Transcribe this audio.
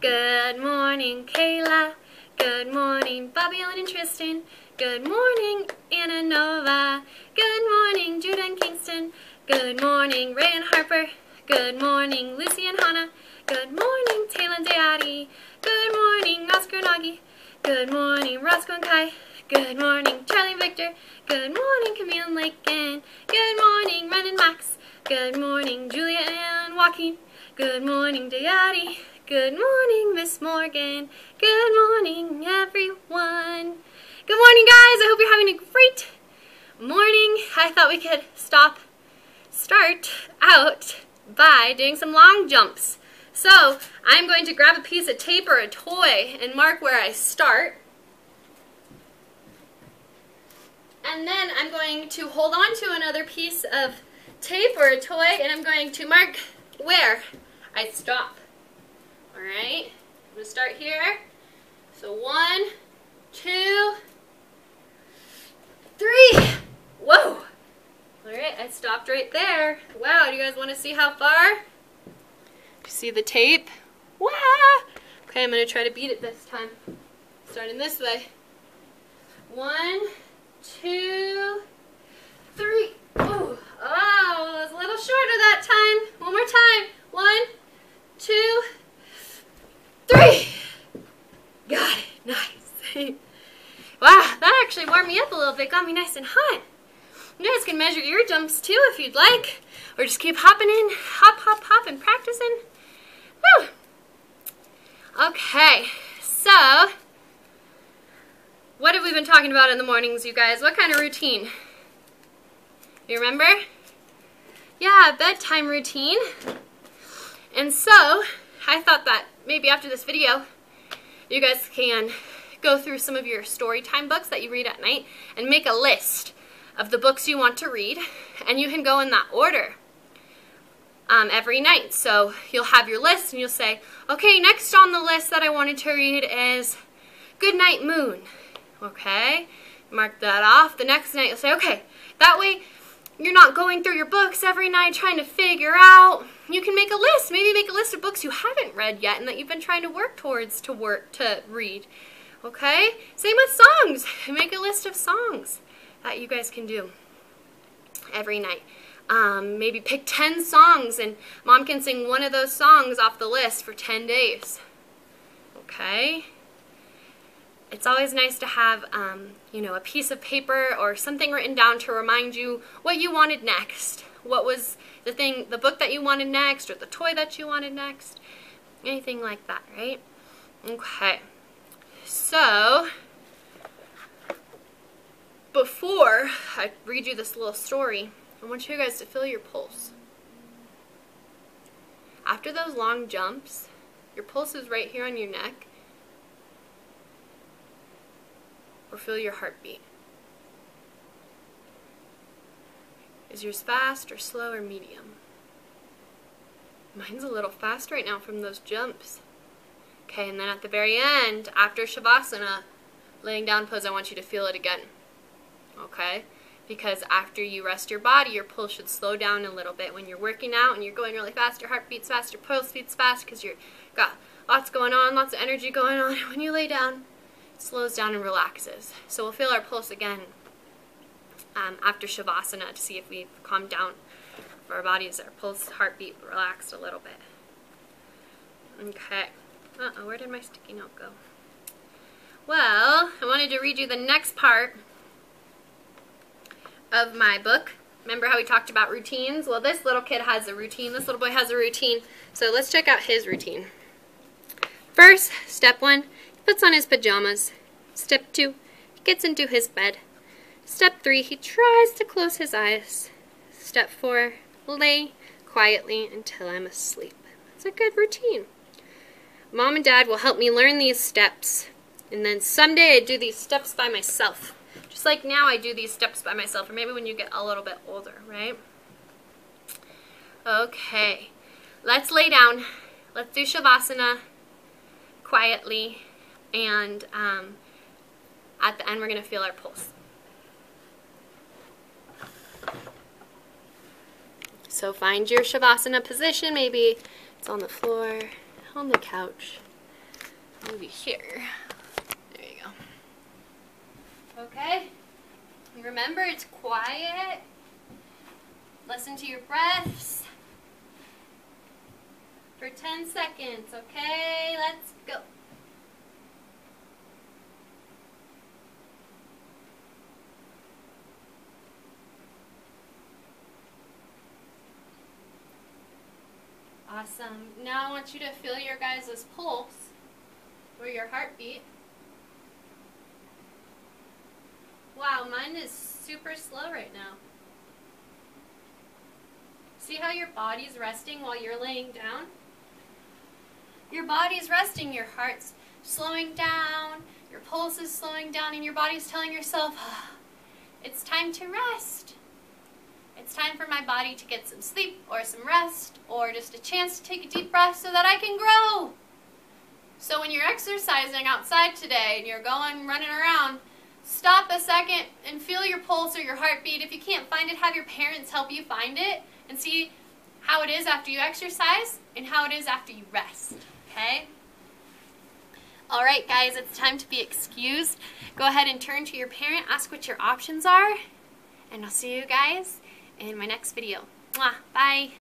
Good morning, Kayla. Good morning, Bobby Ellen and Tristan. Good morning, Anna Nova. Good morning, Judah and Kingston. Good morning, Ray and Harper. Good morning, Lucy and Hannah. Good morning, Taylor and Dayati. Good morning, Oscar Nagi. Good morning, Roscoe and Kai. Good morning, Charlie and Victor. Good morning, Camille and Lakin. Good morning, Ren and Max. Good morning, Julia and Joaquin. Good morning, Dayati. Good morning, Miss Morgan. Good morning, everyone. Good morning, guys. I hope you're having a great morning. I thought we could stop, start out by doing some long jumps. So I'm going to grab a piece of tape or a toy and mark where I start. And then I'm going to hold on to another piece of tape or a toy and I'm going to mark where I stop. Alright, I'm going to start here. So one, two, three. Whoa. Alright, I stopped right there. Wow, do you guys want to see how far? You see the tape? Wow. Okay, I'm going to try to beat it this time. Starting this way. One, two, three. Ooh. Oh, it was a little shorter that time. One more time. One, two, three. Got it. Nice. wow, warmed me up a little bit. Got me nice and hot. You guys can measure your jumps too if you'd like. Or just keep hopping in. Hop, hop, hop and practicing. Woo! Okay, so what have we been talking about in the mornings, you guys? What kind of routine? You remember? Yeah, bedtime routine. And so, I thought that maybe after this video, you guys can go through some of your story time books that you read at night and make a list of the books you want to read, and you can go in that order um, every night. So you'll have your list, and you'll say, okay, next on the list that I wanted to read is Goodnight Moon. Okay, mark that off. The next night you'll say, okay, that way you're not going through your books every night trying to figure out. You can make a list. Maybe make a list of books you haven't read yet and that you've been trying to work towards to work to read. Okay? Same with songs. Make a list of songs that you guys can do every night. Um, maybe pick 10 songs and mom can sing one of those songs off the list for 10 days. Okay? It's always nice to have, um, you know, a piece of paper or something written down to remind you what you wanted next. What was the thing, the book that you wanted next or the toy that you wanted next. Anything like that, right? Okay. So, before I read you this little story, I want you guys to feel your pulse. After those long jumps, your pulse is right here on your neck, or feel your heartbeat. Is yours fast or slow or medium? Mine's a little fast right now from those jumps. Okay, and then at the very end, after Shavasana, laying down pose, I want you to feel it again. Okay? Because after you rest your body, your pulse should slow down a little bit. When you're working out and you're going really fast, your heart beats fast, your pulse beats fast because you've got lots going on, lots of energy going on. When you lay down, it slows down and relaxes. So we'll feel our pulse again um, after Shavasana to see if we've calmed down our bodies, our pulse, heartbeat relaxed a little bit. Okay. Uh-oh, where did my sticky note go? Well, I wanted to read you the next part of my book. Remember how we talked about routines? Well, this little kid has a routine. This little boy has a routine. So let's check out his routine. First, step one, he puts on his pajamas. Step two, he gets into his bed. Step three, he tries to close his eyes. Step four, lay quietly until I'm asleep. It's a good routine. Mom and Dad will help me learn these steps. And then someday I do these steps by myself. Just like now I do these steps by myself, or maybe when you get a little bit older, right? Okay, let's lay down. Let's do Shavasana quietly, and um, at the end we're going to feel our pulse. So find your Shavasana position. Maybe it's on the floor, on the couch, you here. There you go. Okay. Remember, it's quiet. Listen to your breaths for 10 seconds, okay? Let's go. Awesome. Now I want you to feel your guys' pulse or your heartbeat. Wow, mine is super slow right now. See how your body's resting while you're laying down? Your body's resting, your heart's slowing down, your pulse is slowing down, and your body's telling yourself, oh, it's time to rest. It's time for my body to get some sleep or some rest or just a chance to take a deep breath so that I can grow. So when you're exercising outside today and you're going running around, stop a second and feel your pulse or your heartbeat. If you can't find it, have your parents help you find it and see how it is after you exercise and how it is after you rest. Okay? All right, guys, it's time to be excused. Go ahead and turn to your parent, ask what your options are, and I'll see you guys in my next video. Mwah, bye.